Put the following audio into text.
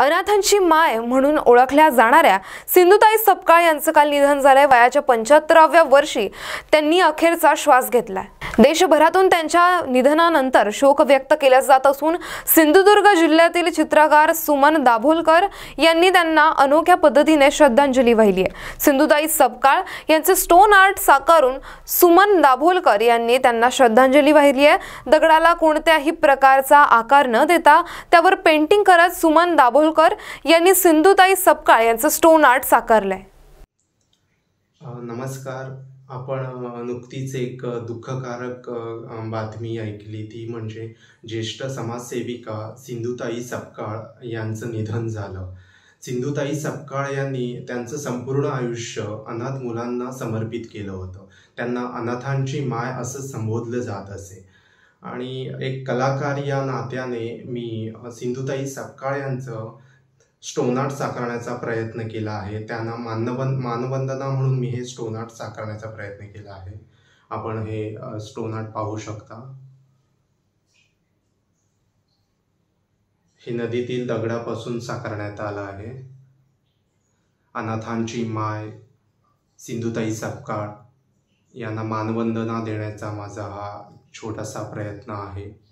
अनाथांची माय म्हणून ओळखल्या जाणाऱ्या सिंधुताई सपकाळ यांचं काल निधन झालंय. वयाच्या पंच्याहत्तराव्या वर्षी त्यांनी अखेरचा श्वास घेतलाय. देशभरातून त्यांच्या निधनानंतर शोक व्यक्त केला जात असून सिंधुदुर्ग जिल्ह्यातील चित्रकार सुमन दाभोलकर यांनी त्यांना अनोख्या पद्धतीने श्रद्धांजली वाहिली आहे. सिंधुताई सपकाळ यांचे स्टोन आर्ट साकारून सुमन दाभोलकर यांनी त्यांना श्रद्धांजली वाहिली आहे. दगडाला कोणत्याही प्रकारचा आकार न देता त्यावर पेंटिंग करत सुमन दाभोलकर यांनी सिंधुताई सपकाळ यांचं स्टोन आर्ट साकारलंय. नमस्कार. आपण नुकतीच एक दुःखकारक बातमी ऐकली ती म्हणजे ज्येष्ठ समाजसेविका सिंधुताई सपकाळ यांचं निधन झालं. सिंधुताई सपकाळ यांनी त्यांचं संपूर्ण आयुष्य अनाथ मुलांना समर्पित केलं होतं. त्यांना अनाथांची माय असं संबोधलं जात असे. आणि एक कलाकार या नात्याने मी सिंधुताई सपकाळ यांचं स्टोन आर्ट साकारण्याचा प्रयत्न केला आहे. त्यांना मानवन मानवंदना म्हणून मी हे स्टोन आर्ट साकारण्याचा प्रयत्न केला आहे. आपण हे स्टोन आर्ट पाहू शकता. हे नदीतील दगडापासून साकारण्यात आलं आहे. अनाथांची माय सिंधुताई सपकाळ यांना मानवंदना देण्याचा माझा हा छोटासा प्रयत्न आहे.